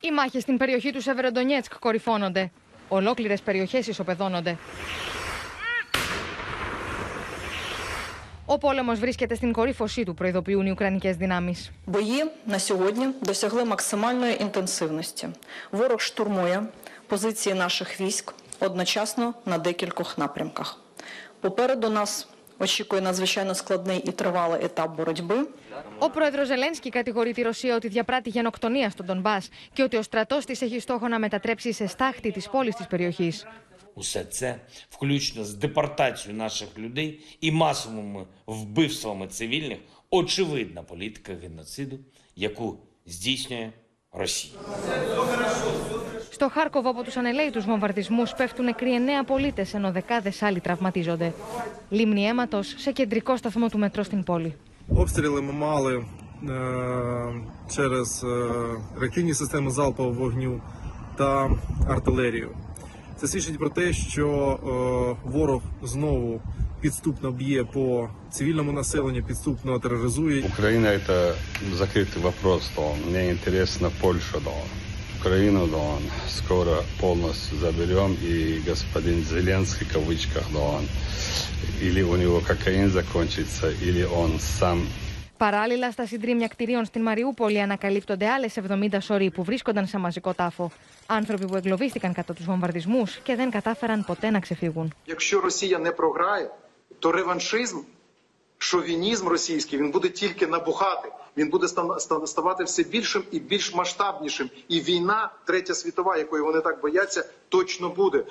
Οι μάχε στην περιοχή του Σεβεροντονιέτσκ κορυφώνονται. Ολόκληρε περιοχέ ισοπεδώνονται. Ο πόλεμο βρίσκεται στην κορύφωσή του, προειδοποιούν οι Ουκρανικέ δυνάμει. Бої на сьогодні досягли максимальної інтенсивності. Ворог штурмує позиції наших військ одночасно на декількох напрямках. Попереду нас очікує надзвичайно складний і тривалий етап боротьби. Ο πρόεδρο Ζελένσκι κατηγορεί τη Ρωσία ότι διαπράττει γενοκτονία στον Ντομπά και ότι ο στρατό τη έχει στόχο να μετατρέψει σε στάχτη τη πόλη τη περιοχή. Усе це, включно з депортацією наших людей і масовими вбивствами цивільних, очевидна політика геноциду, яку здійснює Росія. Στο Χάρκοβο, από του ανελαίτου βομβαρδισμού, πέφτουν νεκροί εννέα πολίτε, ενώ δεκάδε άλλοι τραυματίζονται. Λίμνη αίματο σε κεντρικό σταθμό του μετρό στην πόλη. Обстріли ми мали е, через е, реактивні системи залпового вогню та артилерію. Це свідчить про те, що е, ворог знову підступно б'є по цивільному населенню, підступно тероризує. Украина это закрытый вопрос, да. Мне интересно Польша, да. Украину, да, скоро полностью заберем, и господин Зеленский, в кавычках, да, он, или у него кокаин закончится, или он сам Παράλληλα, στα συντρίμια κτηρίων στην Μαριούπολη ανακαλύπτονται άλλε 70 σωροί που βρίσκονταν σε μαζικό τάφο. Άνθρωποι που εγκλωβίστηκαν κατά του βομβαρδισμού και δεν κατάφεραν ποτέ να ξεφύγουν. Якщо Росія не програє, то реваншизм, Шовінізм російський він буде тільки набухати. Він буде ста- ста- ставати все більшим і більш масштабнішим. І війна, третя світова, якої вони так бояться, точно буде.